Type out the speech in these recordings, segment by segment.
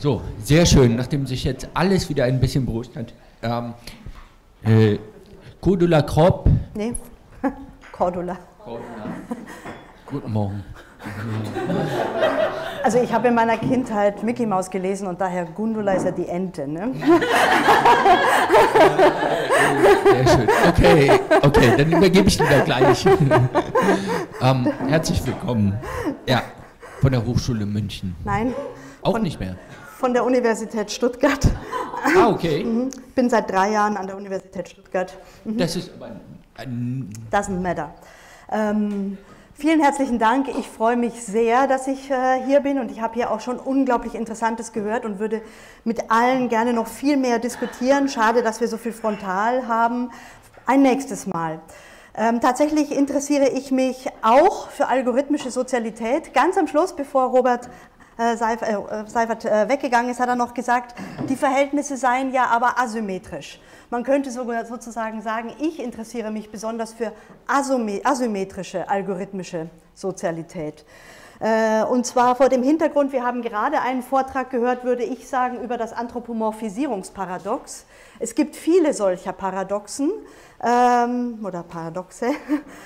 So, sehr schön, nachdem sich jetzt alles wieder ein bisschen beruhigt hat. Ähm, äh, Cordula Kropp. Nee, Cordula. Guten Morgen. Also ich habe in meiner Kindheit Mickey Mouse gelesen und daher Gundula ist ja die Ente. Ne? Sehr schön. Okay, okay, dann übergebe ich wieder gleich. ähm, herzlich willkommen. Ja, von der Hochschule München. Nein. Auch nicht mehr. Von der Universität Stuttgart. Ah, okay. Mhm. Ich bin seit drei Jahren an der Universität Stuttgart. Mhm. Das ist aber ein, Doesn't matter. Ähm, vielen herzlichen Dank. Ich freue mich sehr, dass ich äh, hier bin und ich habe hier auch schon unglaublich Interessantes gehört und würde mit allen gerne noch viel mehr diskutieren. Schade, dass wir so viel frontal haben. Ein nächstes Mal. Ähm, tatsächlich interessiere ich mich auch für algorithmische Sozialität. Ganz am Schluss, bevor Robert Seifert, äh, Seifert äh, weggegangen ist, hat er noch gesagt, die Verhältnisse seien ja aber asymmetrisch. Man könnte sogar sozusagen sagen, ich interessiere mich besonders für asymmetrische algorithmische Sozialität. Äh, und zwar vor dem Hintergrund, wir haben gerade einen Vortrag gehört, würde ich sagen, über das Anthropomorphisierungsparadox. Es gibt viele solcher Paradoxen ähm, oder Paradoxe.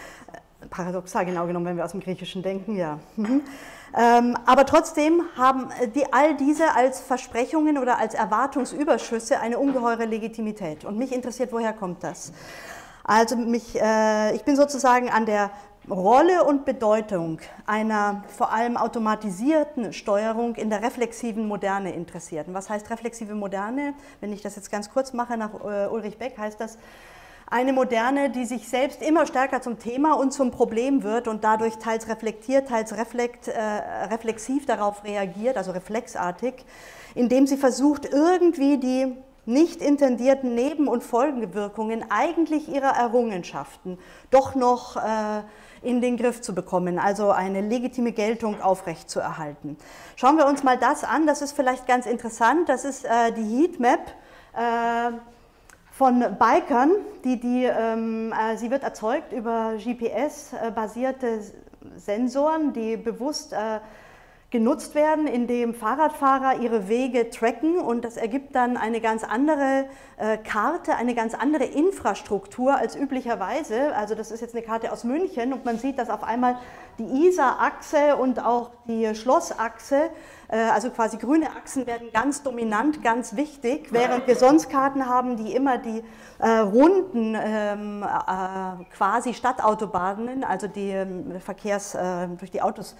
Paradoxal genau genommen, wenn wir aus dem Griechischen denken, ja. Ähm, aber trotzdem haben die, all diese als Versprechungen oder als Erwartungsüberschüsse eine ungeheure Legitimität. Und mich interessiert, woher kommt das? Also mich, äh, ich bin sozusagen an der Rolle und Bedeutung einer vor allem automatisierten Steuerung in der reflexiven Moderne interessiert. Und was heißt reflexive Moderne? Wenn ich das jetzt ganz kurz mache nach äh, Ulrich Beck, heißt das, eine Moderne, die sich selbst immer stärker zum Thema und zum Problem wird und dadurch teils reflektiert, teils reflekt, äh, reflexiv darauf reagiert, also reflexartig, indem sie versucht, irgendwie die nicht intendierten Neben- und Folgewirkungen eigentlich ihrer Errungenschaften doch noch äh, in den Griff zu bekommen, also eine legitime Geltung aufrechtzuerhalten. Schauen wir uns mal das an, das ist vielleicht ganz interessant, das ist äh, die Heatmap. Äh, von Bikern, die, die, ähm, äh, sie wird erzeugt über GPS-basierte äh, Sensoren, die bewusst äh, genutzt werden, indem Fahrradfahrer ihre Wege tracken und das ergibt dann eine ganz andere äh, Karte, eine ganz andere Infrastruktur als üblicherweise. Also das ist jetzt eine Karte aus München und man sieht, dass auf einmal die Isar-Achse und auch die Schlossachse äh, also quasi grüne Achsen werden ganz dominant, ganz wichtig, während wir sonst Karten haben, die immer die äh, runden ähm, äh, quasi Stadtautobahnen, also die ähm, Verkehrs, durch die Autos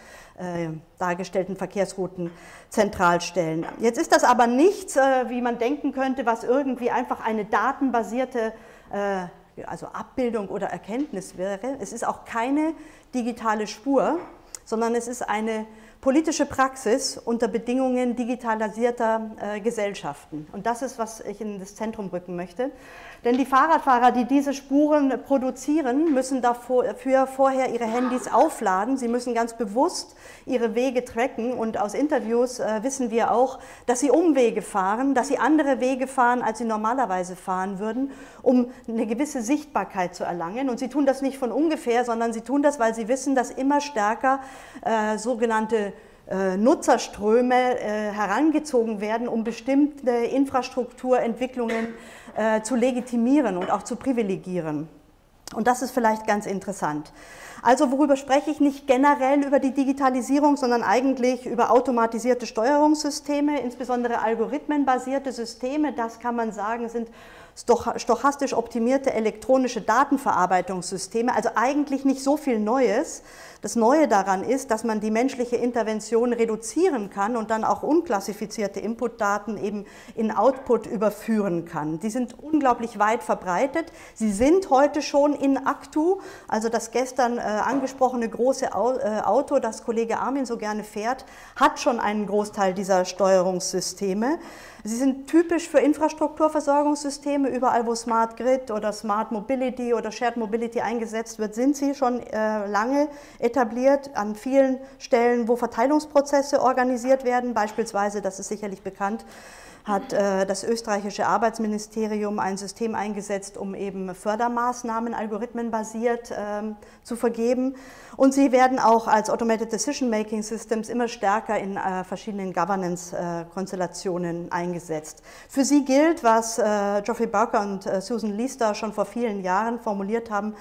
dargestellten Verkehrsrouten zentral stellen. Jetzt ist das aber nichts, wie man denken könnte, was irgendwie einfach eine datenbasierte also Abbildung oder Erkenntnis wäre. Es ist auch keine digitale Spur, sondern es ist eine politische Praxis unter Bedingungen digitalisierter äh, Gesellschaften. Und das ist, was ich in das Zentrum rücken möchte. Denn die Fahrradfahrer, die diese Spuren produzieren, müssen dafür vorher ihre Handys aufladen. Sie müssen ganz bewusst ihre Wege tracken. Und aus Interviews äh, wissen wir auch, dass sie Umwege fahren, dass sie andere Wege fahren, als sie normalerweise fahren würden, um eine gewisse Sichtbarkeit zu erlangen. Und sie tun das nicht von ungefähr, sondern sie tun das, weil sie wissen, dass immer stärker äh, sogenannte Nutzerströme äh, herangezogen werden, um bestimmte Infrastrukturentwicklungen äh, zu legitimieren und auch zu privilegieren. Und das ist vielleicht ganz interessant. Also worüber spreche ich nicht generell über die Digitalisierung, sondern eigentlich über automatisierte Steuerungssysteme, insbesondere algorithmenbasierte Systeme. Das kann man sagen, sind stochastisch optimierte elektronische Datenverarbeitungssysteme. Also eigentlich nicht so viel Neues, das Neue daran ist, dass man die menschliche Intervention reduzieren kann und dann auch unklassifizierte Inputdaten eben in Output überführen kann. Die sind unglaublich weit verbreitet. Sie sind heute schon in Actu, also das gestern äh, angesprochene große äh, Auto, das Kollege Armin so gerne fährt, hat schon einen Großteil dieser Steuerungssysteme. Sie sind typisch für Infrastrukturversorgungssysteme, Systeme, überall wo Smart Grid oder Smart Mobility oder Shared Mobility eingesetzt wird, sind sie schon äh, lange etabliert an vielen Stellen, wo Verteilungsprozesse organisiert werden, beispielsweise, das ist sicherlich bekannt, hat äh, das österreichische Arbeitsministerium ein System eingesetzt, um eben Fördermaßnahmen algorithmenbasiert ähm, zu vergeben. Und sie werden auch als Automated Decision Making Systems immer stärker in äh, verschiedenen Governance-Konstellationen äh, eingesetzt. Für sie gilt, was Geoffrey Barker und Susan Lister schon vor vielen Jahren formuliert haben,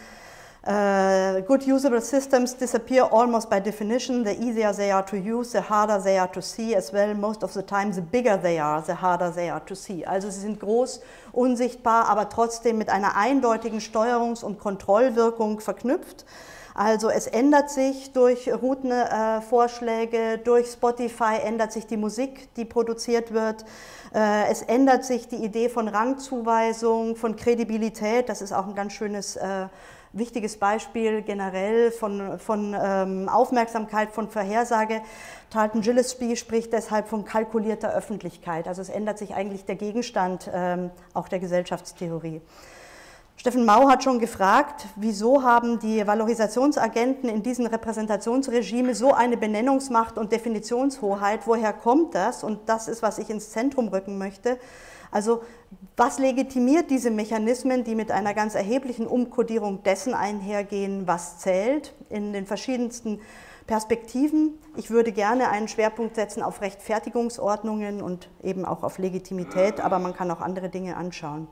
Uh, good usable systems disappear almost by definition. The easier they are to use, the harder they are to see as well. Most of the time, the bigger they are, the harder they are to see. Also sie sind groß, unsichtbar, aber trotzdem mit einer eindeutigen Steuerungs- und Kontrollwirkung verknüpft. Also es ändert sich durch Routenvorschläge, äh, durch Spotify ändert sich die Musik, die produziert wird. Äh, es ändert sich die Idee von Rangzuweisung, von Kredibilität. Das ist auch ein ganz schönes äh, wichtiges Beispiel generell von, von ähm, Aufmerksamkeit, von Vorhersage. Tarleton Gillespie spricht deshalb von kalkulierter Öffentlichkeit. Also es ändert sich eigentlich der Gegenstand ähm, auch der Gesellschaftstheorie. Steffen Mau hat schon gefragt, wieso haben die Valorisationsagenten in diesen Repräsentationsregime so eine Benennungsmacht und Definitionshoheit? Woher kommt das? Und das ist, was ich ins Zentrum rücken möchte. Also was legitimiert diese Mechanismen, die mit einer ganz erheblichen Umkodierung dessen einhergehen, was zählt, in den verschiedensten Perspektiven? Ich würde gerne einen Schwerpunkt setzen auf Rechtfertigungsordnungen und eben auch auf Legitimität, aber man kann auch andere Dinge anschauen.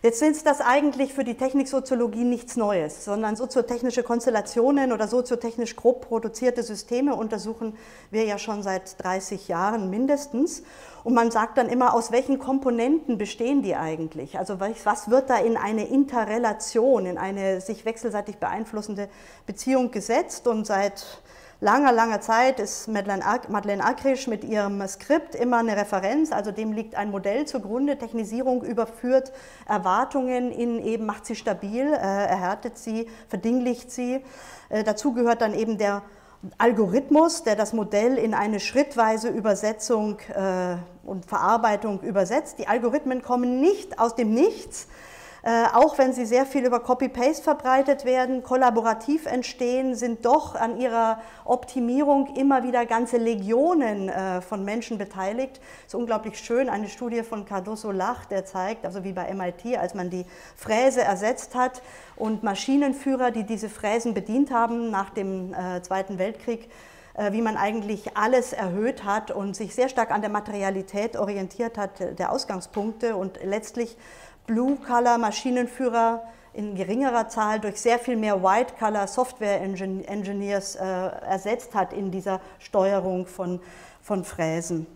Jetzt ist das eigentlich für die Techniksoziologie nichts Neues, sondern soziotechnische Konstellationen oder soziotechnisch grob produzierte Systeme untersuchen wir ja schon seit 30 Jahren mindestens. Und man sagt dann immer, aus welchen Komponenten bestehen die eigentlich? Also was wird da in eine Interrelation, in eine sich wechselseitig beeinflussende Beziehung gesetzt? Und seit langer, langer Zeit ist Madeleine Akrisch mit ihrem Skript immer eine Referenz, also dem liegt ein Modell zugrunde, Technisierung überführt Erwartungen in eben, macht sie stabil, äh, erhärtet sie, verdinglicht sie. Äh, dazu gehört dann eben der Algorithmus, der das Modell in eine schrittweise Übersetzung äh, und Verarbeitung übersetzt. Die Algorithmen kommen nicht aus dem Nichts, äh, auch wenn sie sehr viel über Copy-Paste verbreitet werden, kollaborativ entstehen, sind doch an ihrer Optimierung immer wieder ganze Legionen äh, von Menschen beteiligt. Es ist unglaublich schön, eine Studie von Cardoso Lach, der zeigt, also wie bei MIT, als man die Fräse ersetzt hat und Maschinenführer, die diese Fräsen bedient haben nach dem äh, Zweiten Weltkrieg, wie man eigentlich alles erhöht hat und sich sehr stark an der Materialität orientiert hat, der Ausgangspunkte und letztlich Blue-Color-Maschinenführer in geringerer Zahl durch sehr viel mehr White-Color-Software-Engineers äh, ersetzt hat in dieser Steuerung von, von Fräsen.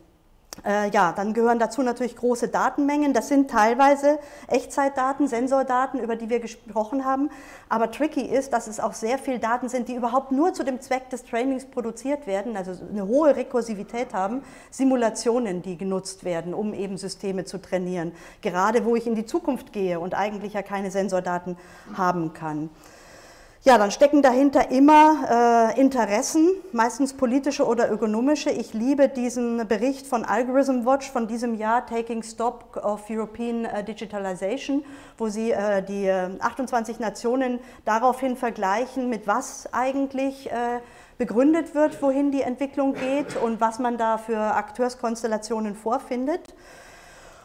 Äh, ja, dann gehören dazu natürlich große Datenmengen. Das sind teilweise Echtzeitdaten, Sensordaten, über die wir gesprochen haben. Aber tricky ist, dass es auch sehr viele Daten sind, die überhaupt nur zu dem Zweck des Trainings produziert werden, also eine hohe Rekursivität haben. Simulationen, die genutzt werden, um eben Systeme zu trainieren. Gerade wo ich in die Zukunft gehe und eigentlich ja keine Sensordaten haben kann. Ja, dann stecken dahinter immer äh, Interessen, meistens politische oder ökonomische. Ich liebe diesen Bericht von Algorithm Watch von diesem Jahr, Taking Stock of European äh, Digitalization, wo sie äh, die 28 äh, Nationen daraufhin vergleichen, mit was eigentlich äh, begründet wird, wohin die Entwicklung geht und was man da für Akteurskonstellationen vorfindet.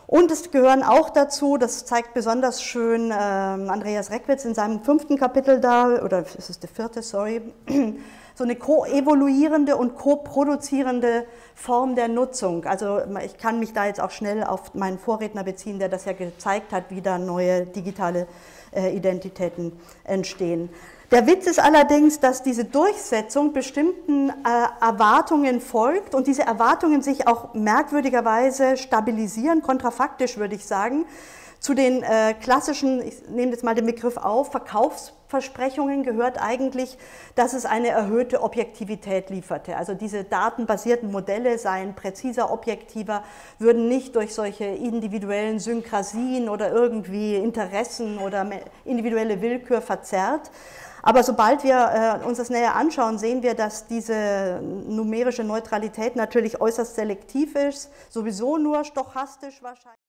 Und es gehören auch dazu, das zeigt besonders schön äh, Andreas Reckwitz in seinem fünften Kapitel da, oder ist es der vierte, sorry, so eine ko-evoluierende und ko-produzierende Form der Nutzung. Also ich kann mich da jetzt auch schnell auf meinen Vorredner beziehen, der das ja gezeigt hat, wie da neue digitale äh, Identitäten entstehen. Der Witz ist allerdings, dass diese Durchsetzung bestimmten äh, Erwartungen folgt und diese Erwartungen sich auch merkwürdigerweise stabilisieren, kontrafaktisch würde ich sagen, zu den äh, klassischen, ich nehme jetzt mal den Begriff auf, Verkaufsversprechungen gehört eigentlich, dass es eine erhöhte Objektivität lieferte. Also diese datenbasierten Modelle seien präziser, objektiver, würden nicht durch solche individuellen Synkrasien oder irgendwie Interessen oder individuelle Willkür verzerrt. Aber sobald wir äh, uns das näher anschauen, sehen wir, dass diese numerische Neutralität natürlich äußerst selektiv ist, sowieso nur stochastisch wahrscheinlich.